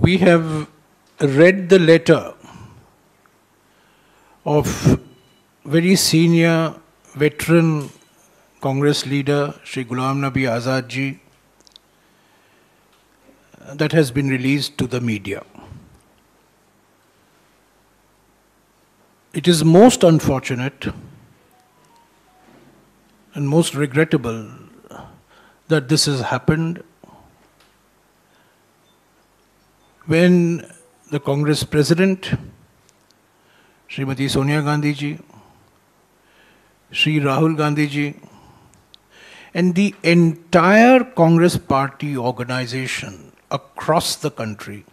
we have read the letter of very senior veteran Congress leader Sri Ghulam Nabi Azad ji that has been released to the media. It is most unfortunate and most regrettable that this has happened when the Congress President, Srimati Sonia Gandhi ji, Sri Rahul Gandhi ji, and the entire Congress party organization across the country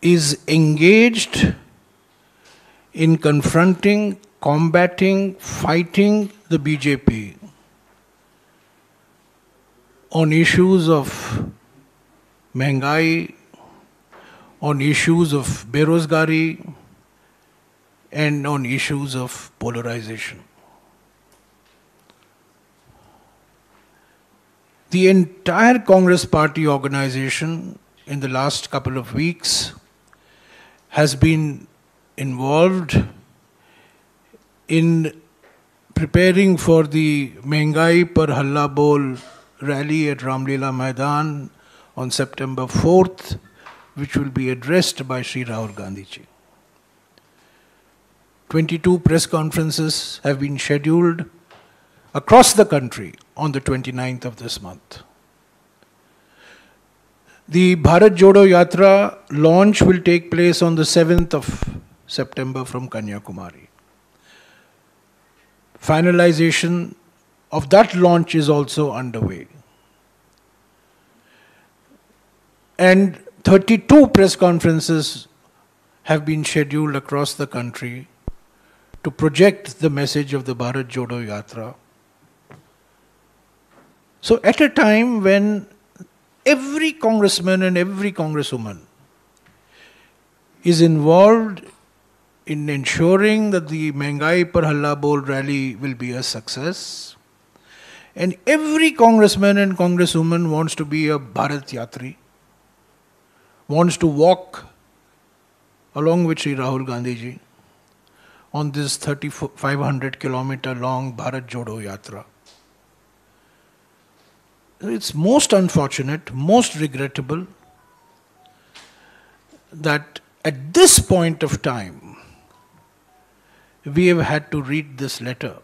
is engaged in confronting, combating, fighting the BJP on issues of महंगाई on issues of berozgari and on issues of polarization. The entire Congress party organization in the last couple of weeks has been involved in preparing for the Mengai Par Halla Bol rally at Ramlila Maidan on September 4th, which will be addressed by Sri Rahul Gandhiji. 22 press conferences have been scheduled across the country on the 29th of this month. The Bharat Jodo Yatra launch will take place on the 7th of September from Kanyakumari. Finalization of that launch is also underway. And 32 press conferences have been scheduled across the country to project the message of the Bharat Jodo Yatra. So, at a time when every congressman and every congresswoman is involved in ensuring that the Mengai Par Halla Bol rally will be a success, and every congressman and congresswoman wants to be a Bharat Yatri, wants to walk along with Sri Rahul Gandhi ji on this 3500 kilometer long Bharat Jodo Yatra. It's most unfortunate, most regrettable that at this point of time we have had to read this letter